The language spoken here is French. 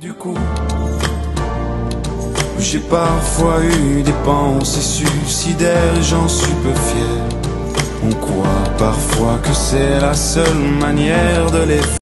Du coup, j'ai parfois eu des pensées suicidaires et j'en suis peu fier. On croit parfois que c'est la seule manière de les faire.